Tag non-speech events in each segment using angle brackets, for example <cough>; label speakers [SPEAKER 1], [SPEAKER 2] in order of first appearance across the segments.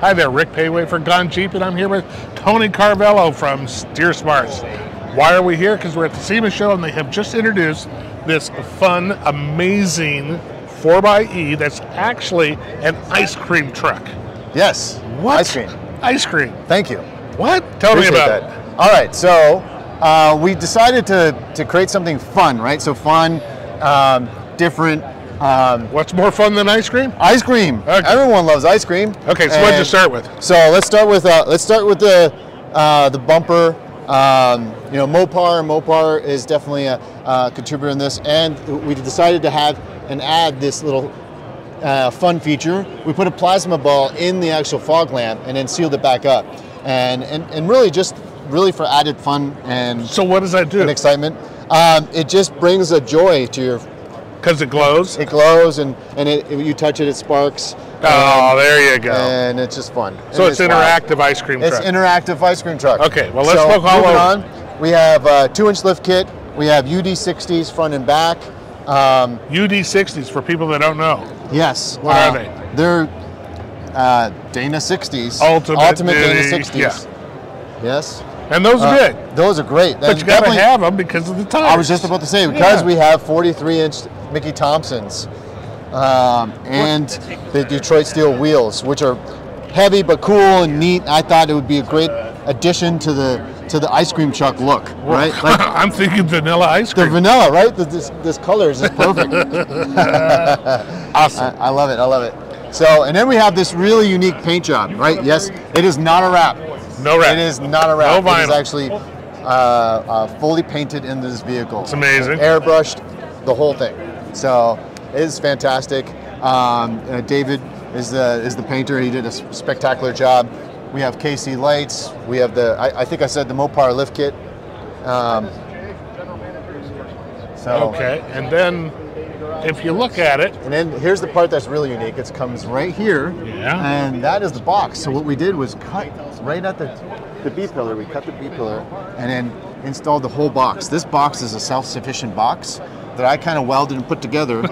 [SPEAKER 1] Hi there, Rick Pewe for Gone Jeep, and I'm here with Tony Carvallo from SteerSmarts. Why are we here? Because we're at the SEMA show and they have just introduced this fun, amazing 4xE that's actually an ice cream truck.
[SPEAKER 2] Yes.
[SPEAKER 1] What?
[SPEAKER 2] Ice cream.
[SPEAKER 1] Ice cream.
[SPEAKER 2] Thank you.
[SPEAKER 1] What? Tell
[SPEAKER 2] Appreciate
[SPEAKER 1] me about
[SPEAKER 2] that. All right. So uh, we decided to to create something fun, right? So fun, um, different. Um.
[SPEAKER 1] What's more fun than ice cream?
[SPEAKER 2] ice cream.
[SPEAKER 1] Okay.
[SPEAKER 2] Everyone loves ice cream.
[SPEAKER 1] Okay, so what'd you start with?
[SPEAKER 2] So let's start with uh, let's start with the uh, the bumper. Um, you know, Mopar. Mopar is definitely a uh, contributor in this, and we decided to have and add this little uh, fun feature. We put a plasma ball in the actual fog lamp and then sealed it back up, and and, and really just really for added fun and,
[SPEAKER 1] So what does that do?
[SPEAKER 2] and excitement. Um, it just brings a joy to your.
[SPEAKER 1] Because it glows?
[SPEAKER 2] It glows and and it, you touch it, it sparks.
[SPEAKER 1] Oh, there you go.
[SPEAKER 2] And it's just fun.
[SPEAKER 1] So
[SPEAKER 2] And
[SPEAKER 1] it's
[SPEAKER 2] wild.
[SPEAKER 1] interactive ice cream
[SPEAKER 2] It's interactive ice cream truck.
[SPEAKER 1] Okay, well, let's
[SPEAKER 2] so,
[SPEAKER 1] look all over.
[SPEAKER 2] on. We have a two-inch lift kit. We have UD60s front and back. Um,
[SPEAKER 1] UD60s for people that don't know.
[SPEAKER 2] yes.
[SPEAKER 1] What
[SPEAKER 2] uh,
[SPEAKER 1] are they?
[SPEAKER 2] They're uh, Dana 60s.
[SPEAKER 1] Ultimate
[SPEAKER 2] Dana 60s.
[SPEAKER 1] yeah.
[SPEAKER 2] Yes.
[SPEAKER 1] And those are
[SPEAKER 2] Uh,
[SPEAKER 1] good.
[SPEAKER 2] Those are great.
[SPEAKER 1] But you got to have them because of the tires.
[SPEAKER 2] I was just about to say because
[SPEAKER 1] Yeah.
[SPEAKER 2] we have 43-inch Mickey Thompsons um, and the Detroit Steel wheels, which are heavy but cool and neat. I thought it would be a great addition to the to the ice cream truck look, right? <laughs> Like
[SPEAKER 1] I'm thinking vanilla ice cream.
[SPEAKER 2] the vanilla, right? The- This this color is just <laughs> perfect.
[SPEAKER 1] awesome.
[SPEAKER 2] I, I love it. I love it. So, and then we have this really unique paint job, right? Yes, it is not a wrap.
[SPEAKER 1] No wrap.
[SPEAKER 2] It is not a wrap.
[SPEAKER 1] No vinyl.
[SPEAKER 2] It is actually uh, uh, fully painted into this vehicle.
[SPEAKER 1] It's amazing.
[SPEAKER 2] Airbrushed, the whole thing. So it is fantastic. Um, uh, David is the is the painter. He did a spectacular job. We have KC lights. We have the I, I think I said the Mopar lift kit. Um, so
[SPEAKER 1] Okay, and then if you look at it,
[SPEAKER 2] and then here's the part that's really unique. It comes right here.
[SPEAKER 1] Yeah.
[SPEAKER 2] And that is the box. So what we did was cut right at the the B pillar. We cut the B pillar and then installed the whole box. This box is a self-sufficient box that I kind of welded and put together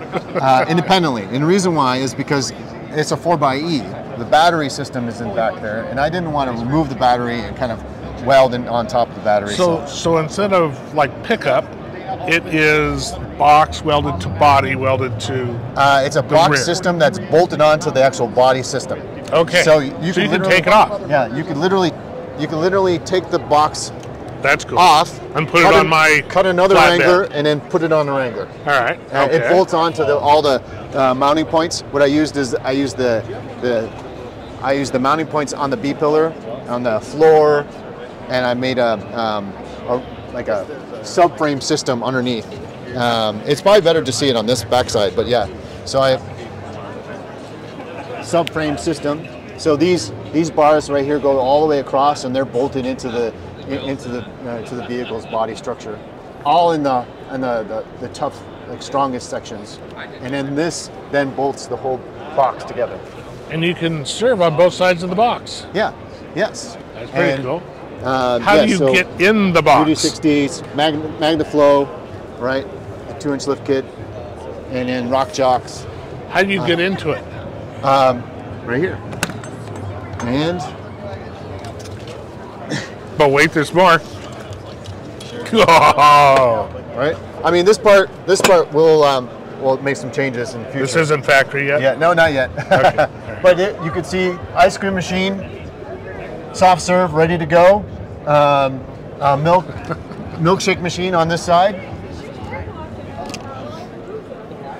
[SPEAKER 2] uh, independently. And the reason why is because it's a 4xE. The battery system is in back there, and I didn't want to remove the battery and kind of weld it on top of the battery.
[SPEAKER 1] so so instead of like pickup, it is box welded to body welded to.
[SPEAKER 2] Uh, it's a box
[SPEAKER 1] rear.
[SPEAKER 2] system that's bolted onto the actual body system.
[SPEAKER 1] Okay.
[SPEAKER 2] So you
[SPEAKER 1] So
[SPEAKER 2] can,
[SPEAKER 1] you can take it off.
[SPEAKER 2] Yeah, you can literally, you can literally take the box
[SPEAKER 1] That's cool.
[SPEAKER 2] off
[SPEAKER 1] And put it on
[SPEAKER 2] an-
[SPEAKER 1] my
[SPEAKER 2] cut another. Wrangler and then put it on the Wrangler.
[SPEAKER 1] All right. Okay.
[SPEAKER 2] It bolts onto the, all the uh, mounting points. What I used is I used the the I used the mounting points on the B pillar, on the floor, and I made a, um, a like a subframe system underneath. Um, it's probably better to see it on this backside, but yeah. So I subframe system. So these these bars right here go all the way across, and they're bolted into the in- into the uh, to the vehicle's body structure, all in the in the, the, the tough like strongest sections, and then this then bolts the whole box together.
[SPEAKER 1] and you can serve on both sides of the box.
[SPEAKER 2] Yeah. Yes.
[SPEAKER 1] That's pretty
[SPEAKER 2] And,
[SPEAKER 1] cool.
[SPEAKER 2] Uh,
[SPEAKER 1] How
[SPEAKER 2] yeah,
[SPEAKER 1] do you
[SPEAKER 2] so
[SPEAKER 1] get in the box?
[SPEAKER 2] UD60s, Mag- MagnaFlow, right? The two-inch lift kit, and then rock jocks
[SPEAKER 1] How do you get into it?
[SPEAKER 2] right here. And
[SPEAKER 1] But wait, there's more. Oh, <laughs>
[SPEAKER 2] right? I mean, this part, this part will um, will make some changes in the future.
[SPEAKER 1] this isn't factory yet.
[SPEAKER 2] Yeah, no, not yet. <laughs> but it, you can see ice cream machine, soft serve, ready to go. Um, uh, milk milkshake machine on this side.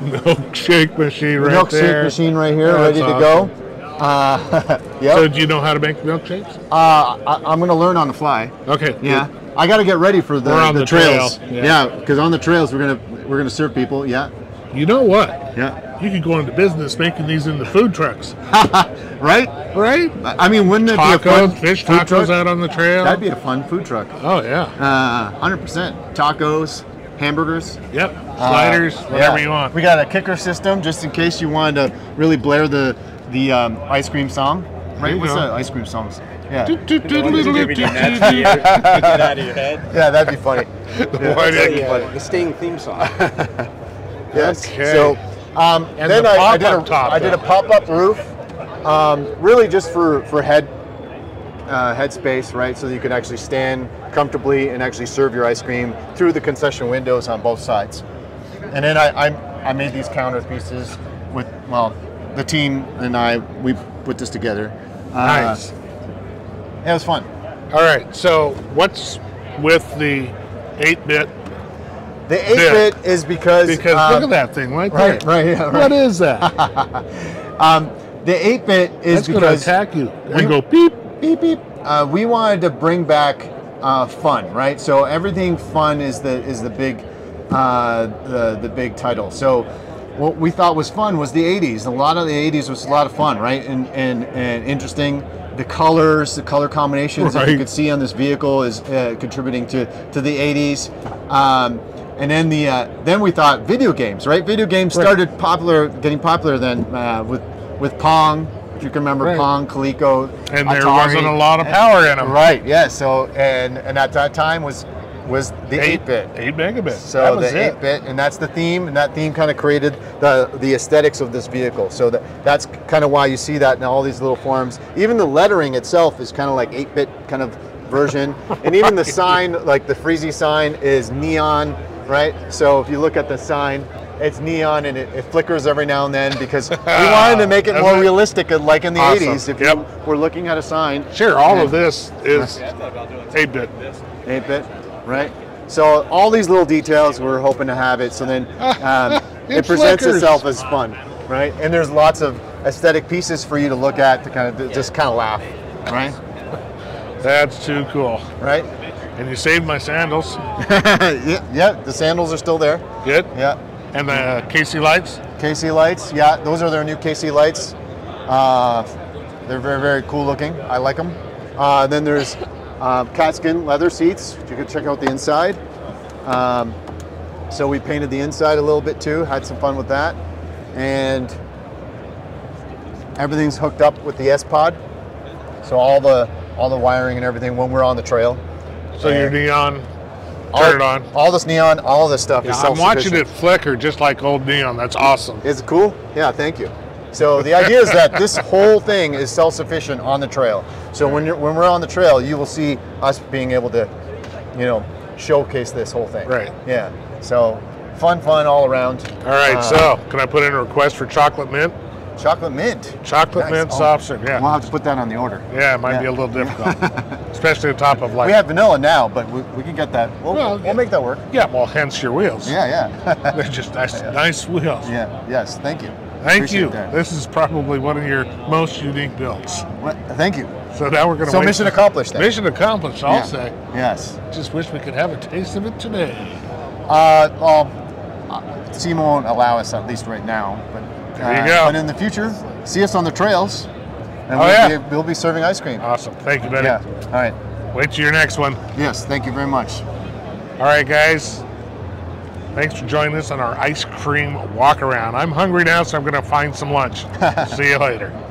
[SPEAKER 1] Milkshake machine right
[SPEAKER 2] milkshake
[SPEAKER 1] there.
[SPEAKER 2] machine right here,
[SPEAKER 1] That's
[SPEAKER 2] ready to go. Uh, <laughs> yep.
[SPEAKER 1] So do you know how to make milkshakes?
[SPEAKER 2] uh, I, I'm gonna learn on the fly.
[SPEAKER 1] Okay.
[SPEAKER 2] Yeah. I got to get ready for the,
[SPEAKER 1] We're on
[SPEAKER 2] the,
[SPEAKER 1] the
[SPEAKER 2] trails.
[SPEAKER 1] trail, yeah.
[SPEAKER 2] Yeah, because on the trails we're gonna we're gonna serve people. Yeah.
[SPEAKER 1] You know what?
[SPEAKER 2] Yeah.
[SPEAKER 1] You could go into business making these into food trucks, <laughs>
[SPEAKER 2] Right.
[SPEAKER 1] right?
[SPEAKER 2] I mean, wouldn't it be a fun
[SPEAKER 1] Tacos, fish tacos
[SPEAKER 2] truck?
[SPEAKER 1] out on the trail.
[SPEAKER 2] That'd be a fun food truck.
[SPEAKER 1] oh yeah.
[SPEAKER 2] Uh, hundred percent. Tacos, hamburgers.
[SPEAKER 1] Yep. Sliders,
[SPEAKER 2] Uh,
[SPEAKER 1] whatever
[SPEAKER 2] yeah.
[SPEAKER 1] you want.
[SPEAKER 2] We got a kicker system just in case you wanted to really blare the the um, ice cream song. Right? What's
[SPEAKER 1] go.
[SPEAKER 2] the ice cream songs? Yeah.
[SPEAKER 3] Get out of your head. <laughs>
[SPEAKER 2] Yeah, that'd be funny. <laughs>
[SPEAKER 1] Why
[SPEAKER 3] The,
[SPEAKER 1] did-
[SPEAKER 3] uh, the Sting theme song. <laughs>
[SPEAKER 2] Yes.
[SPEAKER 1] Okay.
[SPEAKER 2] So um,
[SPEAKER 1] And
[SPEAKER 2] then
[SPEAKER 1] the
[SPEAKER 2] I, I did a
[SPEAKER 1] top,
[SPEAKER 2] I did a pop up roof Um, really, just for for head uh, head space, right? So that you can actually stand comfortably and actually serve your ice cream through the concession windows on both sides. And then I I, I made these counter pieces with well, the team and I we put this together. Uh,
[SPEAKER 1] Nice.
[SPEAKER 2] Yeah, it was fun.
[SPEAKER 1] All right. So what's with the 8-bit?
[SPEAKER 2] The 8-bit is because
[SPEAKER 1] Because
[SPEAKER 2] um,
[SPEAKER 1] look at that thing right,
[SPEAKER 2] right,
[SPEAKER 1] there.
[SPEAKER 2] right, yeah, right.
[SPEAKER 1] What is that? <laughs>
[SPEAKER 2] Um, the 8-bit is
[SPEAKER 1] That's going to
[SPEAKER 2] because
[SPEAKER 1] attack you
[SPEAKER 2] we-
[SPEAKER 1] go beep.
[SPEAKER 2] beep beep. Uh, we wanted to bring back uh, fun, right? So everything fun is the is the big uh, the the big title. So what we thought was fun was the 80s. A lot of the 80s was a lot of fun, right? And and, and interesting. The colors, the color combinations that you could see on this vehicle is uh, contributing to to the 80s. Um, and then the uh, then we thought video games, right? Video games
[SPEAKER 1] Right.
[SPEAKER 2] started popular, getting popular then uh, with with Pong. If you can remember
[SPEAKER 1] Right.
[SPEAKER 2] Pong, Coleco,
[SPEAKER 1] And there wasn't a lot of power in them.
[SPEAKER 2] Right. Yeah. So and and at that time was was the 8 bit.
[SPEAKER 1] 8 megabit.
[SPEAKER 2] So
[SPEAKER 1] that was
[SPEAKER 2] the
[SPEAKER 1] it.
[SPEAKER 2] 8 bit, and that's the theme, and that theme kind of created the the aesthetics of this vehicle. So that that's kind of why you see that in all these little forms. Even the lettering itself is kind of like 8 bit kind of version, <laughs> and even the sign, like the Freezy sign, is neon, right? So if you look at the sign. It's neon and it, it flickers every now and then because <laughs> we wanted to make it more realistic, uh, like in the
[SPEAKER 1] Awesome.
[SPEAKER 2] 80s. If
[SPEAKER 1] Yep.
[SPEAKER 2] you were looking at a sign,
[SPEAKER 1] Sure, all
[SPEAKER 2] and-
[SPEAKER 1] of this is 8-bit.
[SPEAKER 2] 8 bit, right? So all these little details, we're hoping to have it. So then <laughs> um, it,
[SPEAKER 1] It
[SPEAKER 2] presents
[SPEAKER 1] flickers.
[SPEAKER 2] itself as fun, right? And there's lots of aesthetic pieces for you to look at to kind of just kind of laugh, right? <laughs>
[SPEAKER 1] That's too cool.
[SPEAKER 2] Right?
[SPEAKER 1] And you saved my sandals. <laughs>
[SPEAKER 2] yeah, yeah, the sandals are still there.
[SPEAKER 1] Good.
[SPEAKER 2] Yeah.
[SPEAKER 1] And the KC lights.
[SPEAKER 2] KC lights, yeah, those are their new KC lights. Uh, they're very, very cool looking. I like them. Uh, then there's uh, Katzkin leather seats. You can check out the inside. Um, so we painted the inside a little bit too. Had some fun with that, and everything's hooked up with the sPOD. So all the all the wiring and everything when we're on the trail.
[SPEAKER 1] So your
[SPEAKER 2] And
[SPEAKER 1] neon,
[SPEAKER 2] all,
[SPEAKER 1] turn it on.
[SPEAKER 2] All this neon, all this stuff
[SPEAKER 1] Yeah,
[SPEAKER 2] is
[SPEAKER 1] I'm watching it flicker just like old neon. That's awesome.
[SPEAKER 2] Is it cool? Yeah, thank you. So the idea is that this whole thing is self-sufficient on the trail. So when you're when we're on the trail, you will see us being able to, you know, showcase this whole thing.
[SPEAKER 1] Right.
[SPEAKER 2] Yeah. So fun, fun all around.
[SPEAKER 1] All right,
[SPEAKER 2] Uh,
[SPEAKER 1] so can I put in a request for chocolate mint?
[SPEAKER 2] chocolate mint.
[SPEAKER 1] Chocolate
[SPEAKER 2] Nice.
[SPEAKER 1] mint
[SPEAKER 2] Oh,
[SPEAKER 1] soft serve. Yeah.
[SPEAKER 2] We'll have to put that on the order.
[SPEAKER 1] yeah, it might be a little difficult, <laughs> especially on top of like.
[SPEAKER 2] We have vanilla now, but we, we can get that. We'll,
[SPEAKER 1] Well,
[SPEAKER 2] we'll
[SPEAKER 1] yeah.
[SPEAKER 2] make that work.
[SPEAKER 1] yeah, well, hence your wheels.
[SPEAKER 2] Yeah, yeah. <laughs>
[SPEAKER 1] They're just nice, <laughs> nice wheels.
[SPEAKER 2] yeah. Yes. Thank you.
[SPEAKER 1] Thank
[SPEAKER 2] Appreciate
[SPEAKER 1] you.
[SPEAKER 2] that.
[SPEAKER 1] This is probably one of your most unique builds.
[SPEAKER 2] Well, Thank you.
[SPEAKER 1] So now we're going to.
[SPEAKER 2] So mission accomplished. Then.
[SPEAKER 1] Mission accomplished. I'll
[SPEAKER 2] Yeah.
[SPEAKER 1] say.
[SPEAKER 2] Yes.
[SPEAKER 1] Just wish we could have a taste of it today.
[SPEAKER 2] Uh, well, uh, SEMA won't allow us at least right now, but
[SPEAKER 1] There you
[SPEAKER 2] uh,
[SPEAKER 1] go.
[SPEAKER 2] But in the future, see us on the trails, and
[SPEAKER 1] Oh,
[SPEAKER 2] we'll,
[SPEAKER 1] yeah.
[SPEAKER 2] be, we'll be serving ice cream.
[SPEAKER 1] Awesome. Thank you, Benny.
[SPEAKER 2] yeah. All right.
[SPEAKER 1] Wait till your next one.
[SPEAKER 2] Yes. Thank you very much.
[SPEAKER 1] All right, guys. Thanks for joining us on our ice cream walk around. I'm hungry now, so I'm going to find some lunch. <laughs> See you later.